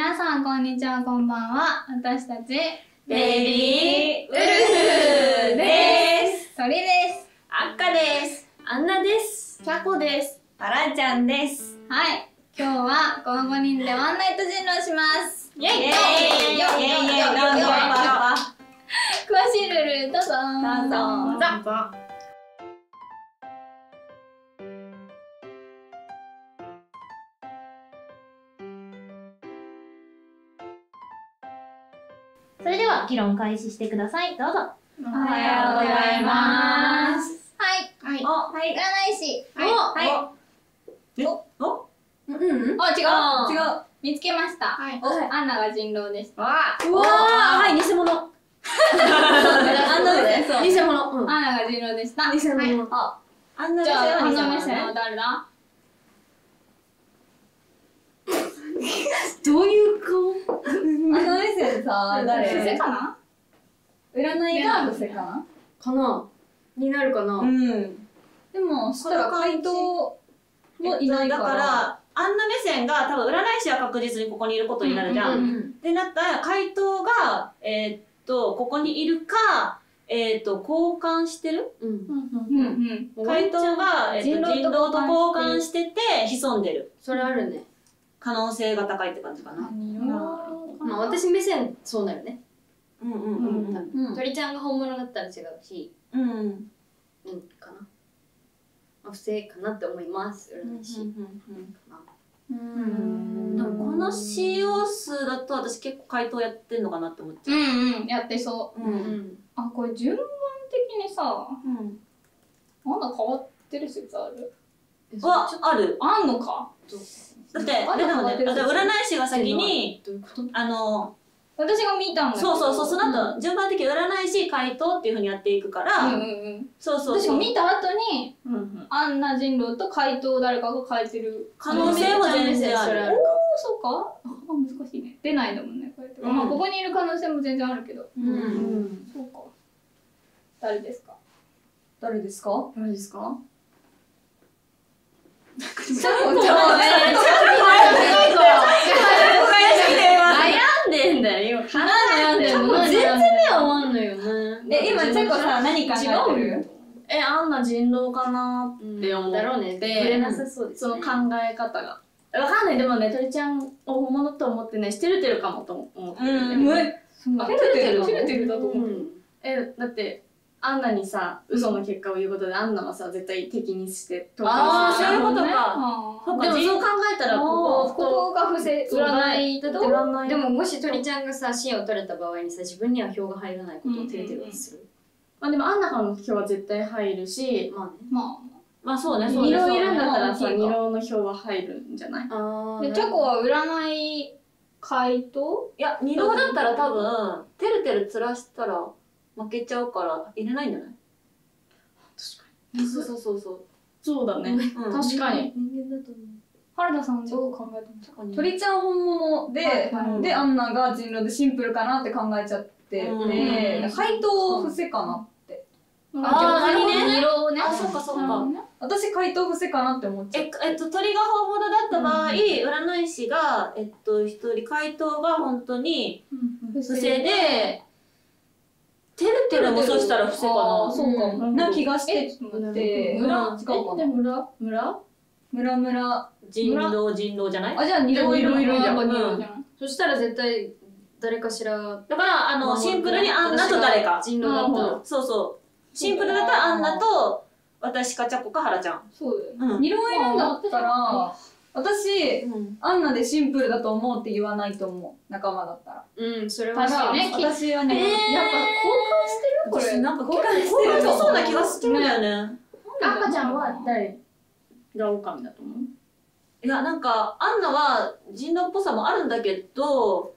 皆さんこんにちはこんばんは。私たちベイビーウルフです。鳥です。あっかです。アンナです。キャコです。パラちゃんです。はい。今日はこの5人でワンナイト人狼します。イェイ。イェイ。イェイ。イェイ。イェイ。イェイ。詳しいルールどうぞどうぞそれでは議論開始してください。どうぞ。おはようございます。はい。はい。お占い師。はい。おお。うんうん。あ違う。違う。見つけました。はい。おアンナが人狼でした。わあ。うわーはい偽物。あんなね。そう。偽物。うん。アンナが人狼でした。偽物。ああんなじゃあアンナ目目線？は誰だ？どういうさ、伏誰せかな？占いが伏せかな？かな。になるかな。ん。でも、そしたら回答もいないから。だからあんな目線が多分占い師は確実にここにいることになるじゃん、うんうんでなったら回答がえーっとここにいるかえーっと交換してる？うん。うんうん回答が、えっと、人狼と交換してて潜んでるそれあるね。可能性が高いって感じかなまあ私目線そうなるね。うんうんうんうんうん。鳥ちゃんが本物だったら違うし、うんうんうんかな。まあ不正かなって思います。占い師。かな。うんでもこの使用数だと私結構回答やってんのかなって思っちゃう。うんうんやってそううんうん。あこれ順番的にさうん。まだ変わってる説ある？はある。あんのかだってあでもね、変わってるだって占い師が先にどういうこと？あの私が見たんだ。けどそうそうそうその後順番的に占い師回答っていうふうにやっていくから、うんうんうん。そうそうそう。私が見た後にうんうん。アンナ人狼と回答を誰かが書いてる。可能性も全然ある。それあるか。そうか。あ難しいね。出ないんだもんねこうん。まあここにいる可能性も全然あるけど。うんうん。そうか。誰ですか？誰ですか？誰ですか？ちょっとね、悩んでんだよ。今悩んでるの全然目合わんのよね。え、今、チェコさ、何考えてる？え、アンナ人狼かなって思って、だろうその考え方が。わかんない、でもね、鳥ちゃんを本物と思ってね、してるてるかもと思ってる、うん。むあ照れてる照れてるだと思う、うん。え、だって、アンナにさ、嘘の結果を言うことで、アンナはさ、絶対敵にして、投稿する。じゃんそういうことか。でもそう考えたら、ここここが不正占い。とだって占い。でももし鳥ちゃんがさ芯を取れた場合にさ自分には票が入らないことを照れてるはする。まあでもアンナからの票は絶対入るし、まあね。ままあそうねそうね。二郎いるんだったらさ、二郎の票は入るんじゃない？ああでチョコは占い回答いや二郎だったら多分てるてるつらしたら負けちゃうから入れないんじゃない？確そうそうそうそう。そうだね。うん確かに。人間だと思う。原田さんどう考えたの鳥ちゃん本物で、で、アンナが人狼でシンプルかなって考えちゃってて、うん回答伏せかなって。あー逆になるほどね。二郎ねあそっか。そっか私、回答伏せかなって思っちゃっええっと鳥が本物だった場合、占い師がえっと一人回答が本当に不不正で。てるてるもそしたら伏せかな。そうかな気がしてって。て、うん違うかな。村？村？村村。人狼人狼じゃない？あ、じゃあ二郎いる二郎いるじゃん。やっぱ二郎じゃん。そしたら絶対誰かしら。だからあのシンプルにアンナと誰か。人狼だったら。そうそう。シンプルだったらアンナと私かチャコかハラちゃん。そうだよねうん。二郎いるんだったら、私、うんアンナでシンプルだと思うって言わないと思う。仲間だったら。うんそれはね私はね、えーやっぱ交換してる？これ。私なんか交換してる交換しそうな気がするんだよね。赤ちゃんは誰？が狼だと思ういやなんかアンナは人狼っぽさもあるんだけど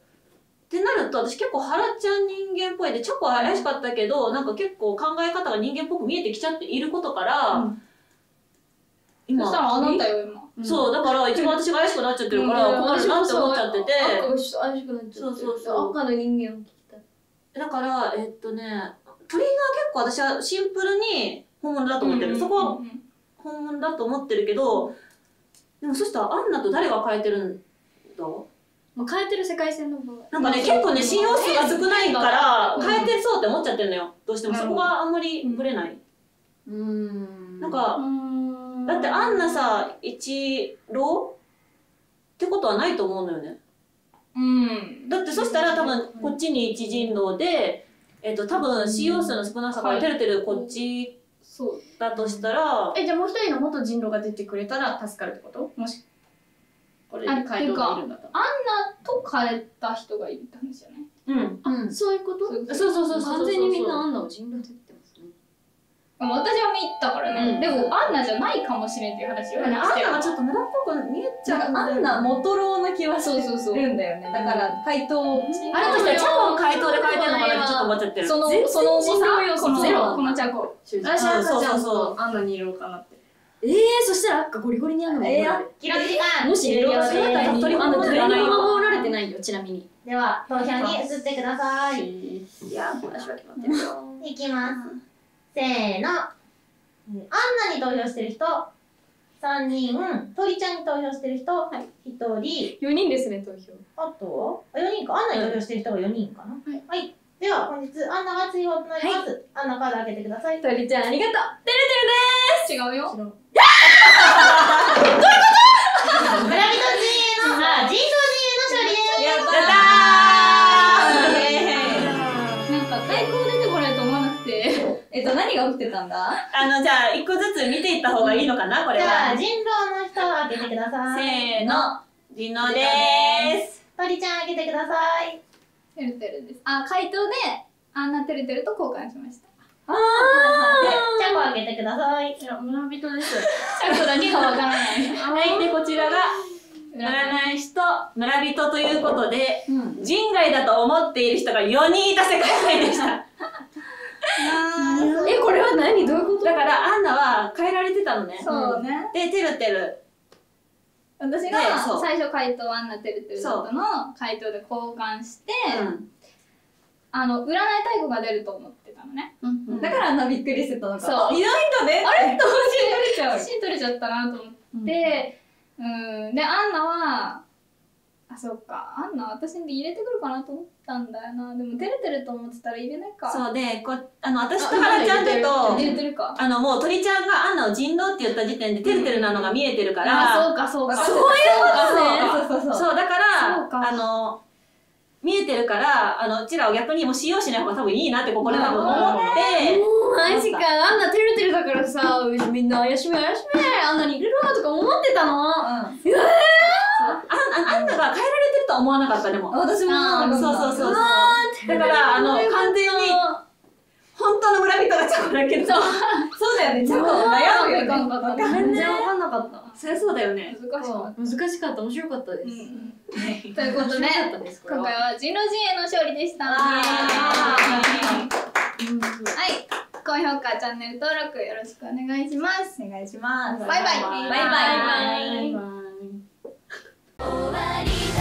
ってなると私結構ハラちゃん人間っぽいでチョコは怪しかったけどなんか結構考え方が人間っぽく見えてきちゃっていることから、うん。今そしたらあなたよ今。そうだから一番私が怪しくなっちゃってるからうん。困るなって思っちゃってて。赤が怪しくなっちゃって。るそうそうそう。赤の人間を聞きた。い。だからえっとね鳥が結構私はシンプルに本物だと思ってる、そこはうん。本物だと思ってるけどでもそしたらアンナと誰が変えてるんだ？まあ変えてる世界線の場合。なんかね、結構ね、信用数が少ないから、うん。変えてそうって思っちゃってるのよ。どうしても。そこがあんまりぶれない。うん。なんか、だってあんなさ、一浪ってことはないと思うのよね。うん。だってそしたら多分こっちに一人狼で、えっと多分使用数の少なさからてるてるこっちそう。だとしたら、えじゃあもう一人の元人狼が出てくれたら助かるってこと？もしで街道がいるんだとアンナと変えた人がいるって話じゃないうん。うんそういうこと。そうそうそうそう。そう。完全にみんなアンナを人狼で言ってますね。私は見たからね、うん。でもアンナじゃないかもしれんっていう話をあんしてる。なはちょっと村っぽく見えちゃう。んアンナ元老な気はする。んだよね。だから回答あれとしてはチャコを回答で変えてるのかなってちょっと思っちゃってる。その全然その重さ人狼要素このゼロこのチャコ。私は赤ちゃんそうそうそう。とアンナにいるのかなってええそしたら赤ゴリゴリにあんの？もえー記録時間もし色々いやいやあん取り守な誰にも守られてないよちなみに。では投票に移ってください。いや、私は決まってるよ。いきます。せーの。アンナに投票してる人。3人。鳥ちゃんに投票してる人、1人。4人ですね投票。あと4人か。アンナに投票してる人が4人かな、はい、では本日アンナが追放となります、アンナカード開けてください。鳥ちゃんありがとう。違うよ。村人陣営のあ人狼陣営の勝利ですやったー。なんか対抗出てこないと思わなくて。えっと何が起きてたんだ？あの、じゃあ、一個ずつ見ていった方がいいのかな、これじゃはあ。人狼の人開けてください。せーの、ジノでーす。鳥ちゃん開けてください。てるてるです。あ回答でアンナてるてると交換しました。でチャコ開けてください。いや村人ですチャコだけがわからない。はい、で、こちらが、占い師と村人ということで、うん。人外だと思っている人が4人いた世界線でした。えこれは何？どういうこと？だから、アンナは変えられてたのね。そうね。で、てるてる。私でが最初回答アンナてるてるだったの回答で交換して、うんあの占い太鼓が出ると思ってたのね。うんだからあんなびっくりしてたのか。そう、いないんだね。あれ？と思って取れちゃう写真取れちゃったなと思って、うん、でアンナはあそっか。アンナ私に入れてくるかなと思ったんだよな。でも照れてると思ってたら入れないか。そうで、こあの、私と原ちゃんだと、入れてるか。あの、もう鳥ちゃんがアンナを人狼って言った時点で、てるてるなのが見えてるから、あそうかそうか。そういうことね。そうそうそうそう、だから、あの、見えてるから、あの、うちらを逆にもう使用しない方が多分いいなってここで多分思って、マジか。あんなてるてるだからさみんな怪しめ怪しめ。あんなに入れろとか思ってたの？あああんなが変えられてるとは思わなかった、でも。私もそうそうそうそう。だから、あの、完全に、本当の村人がチャコだけど。そう。だよね。ちょっと悩むよね。全然わかった。そりゃそうだよね。難しかった。難しかった。面白かったです、うん。ということで今回は人狼陣営の勝利でした。はい。高評価チャンネル登録よろしくお願いします。お願いします。バイバイ。バイバイ。バイバイ。終わり